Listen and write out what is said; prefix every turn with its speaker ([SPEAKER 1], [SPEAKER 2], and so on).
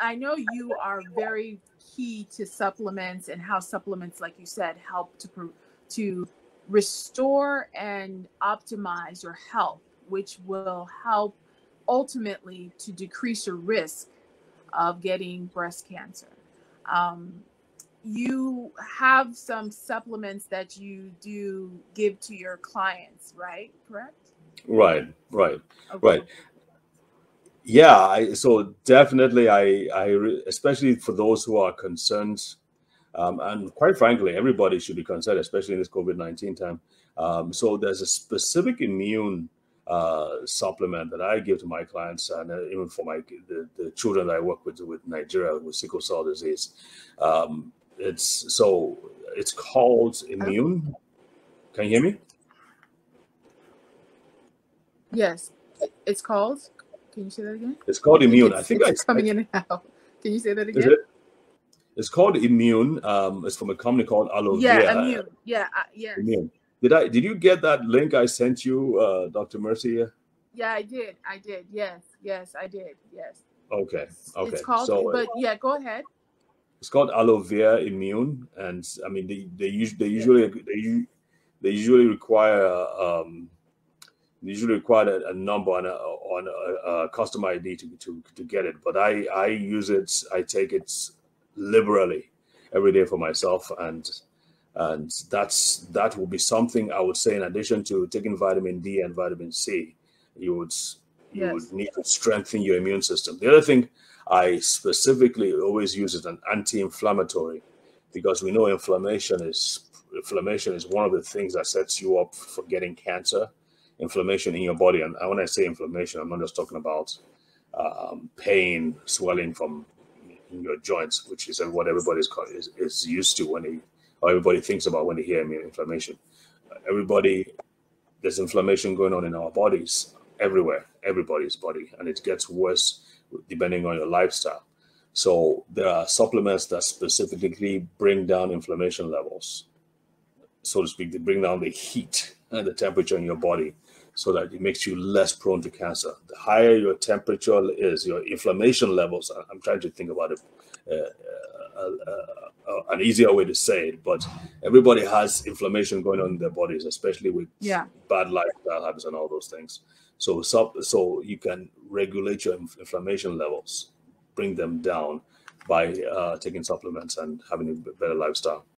[SPEAKER 1] I know you are very key to supplements and how supplements, like you said, help to to restore and optimize your health, which will help ultimately to decrease your risk of getting breast cancer. Um, you have some supplements that you do give to your clients, right? Correct?
[SPEAKER 2] Right, right, okay. right. Yeah, I, so definitely, I, I, especially for those who are concerned, um, and quite frankly, everybody should be concerned, especially in this COVID nineteen time. Um, so there's a specific immune uh, supplement that I give to my clients, and uh, even for my the, the, children that I work with with Nigeria with sickle cell disease. Um, it's so it's called Immune. Can you hear me?
[SPEAKER 1] Yes, it's called. Can you say that again?
[SPEAKER 2] It's called Immune.
[SPEAKER 1] It's,
[SPEAKER 2] I think
[SPEAKER 1] it's
[SPEAKER 2] I,
[SPEAKER 1] coming in and out. Can you say that again?
[SPEAKER 2] It? It's called Immune. Um, it's from a company called Aloe
[SPEAKER 1] Yeah, Immune. Yeah, uh, yeah.
[SPEAKER 2] Immune. Did I? Did you get that link I sent you, uh, Dr. Mercy?
[SPEAKER 1] Yeah, I did. I did. Yes, yes, I did. Yes.
[SPEAKER 2] Okay. Okay.
[SPEAKER 1] It's called. So, but yeah, go ahead.
[SPEAKER 2] It's called aloe vera immune, and I mean they they, usually they usually they, they usually require um, usually require a, a number on a on a, a customer ID to, to to get it. But I I use it. I take it liberally every day for myself, and and that's that will be something I would say in addition to taking vitamin D and vitamin C, you would you yes. would need to strengthen your immune system. The other thing I specifically always use it an anti-inflammatory because we know inflammation is inflammation is one of the things that sets you up for getting cancer. Inflammation in your body, and when I say inflammation, I'm not just talking about um, pain, swelling from in your joints, which is what everybody is, is used to when they or everybody thinks about when they hear inflammation. Everybody, there's inflammation going on in our bodies everywhere, everybody's body, and it gets worse depending on your lifestyle. So there are supplements that specifically bring down inflammation levels, so to speak. They bring down the heat and the temperature in your body so that it makes you less prone to cancer. The higher your temperature is, your inflammation levels, I'm trying to think about it, uh, uh, uh, uh, an easier way to say it, but everybody has inflammation going on in their bodies, especially with
[SPEAKER 1] yeah.
[SPEAKER 2] bad lifestyle habits and all those things. So, so you can regulate your inflammation levels, bring them down by uh, taking supplements and having a better lifestyle.